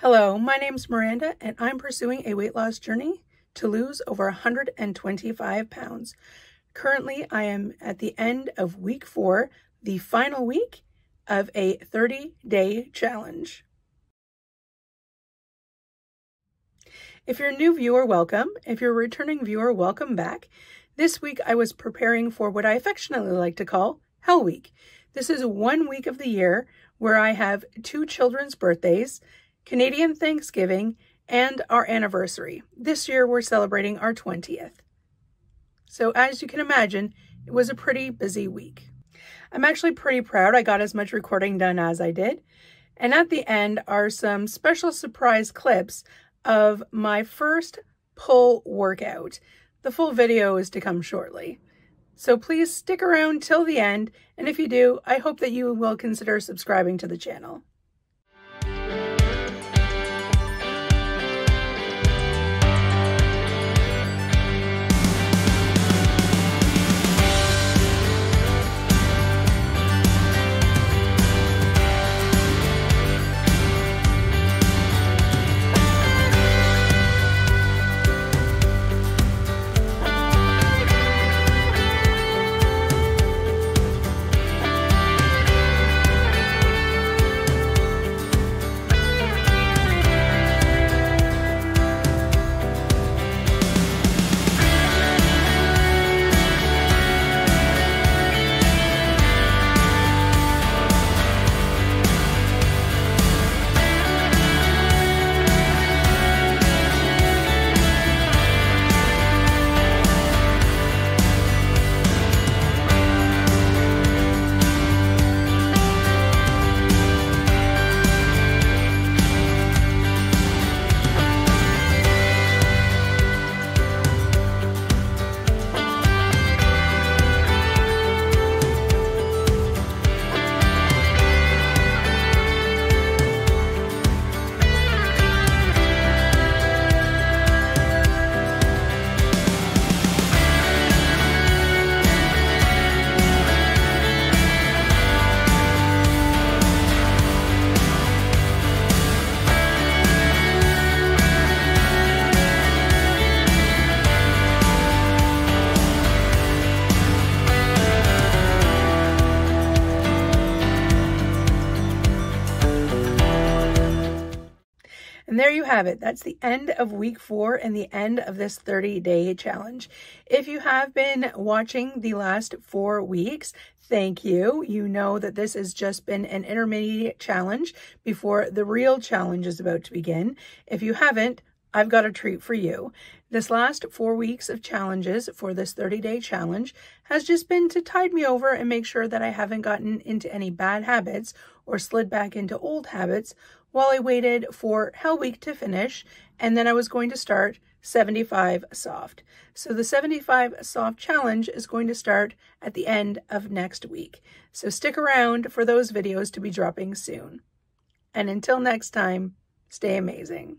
Hello, my name's Miranda and I'm pursuing a weight loss journey to lose over 125 pounds. Currently, I am at the end of week four, the final week of a 30 day challenge. If you're a new viewer, welcome. If you're a returning viewer, welcome back. This week I was preparing for what I affectionately like to call Hell Week. This is one week of the year where I have two children's birthdays Canadian Thanksgiving, and our anniversary. This year we're celebrating our 20th. So as you can imagine, it was a pretty busy week. I'm actually pretty proud I got as much recording done as I did. And at the end are some special surprise clips of my first pull workout. The full video is to come shortly. So please stick around till the end, and if you do, I hope that you will consider subscribing to the channel. And there you have it. That's the end of week four and the end of this 30 day challenge. If you have been watching the last four weeks, thank you. You know that this has just been an intermediate challenge before the real challenge is about to begin. If you haven't, I've got a treat for you. This last four weeks of challenges for this 30 day challenge has just been to tide me over and make sure that I haven't gotten into any bad habits or slid back into old habits while I waited for Hell Week to finish, and then I was going to start 75 soft. So the 75 soft challenge is going to start at the end of next week. So stick around for those videos to be dropping soon. And until next time, stay amazing.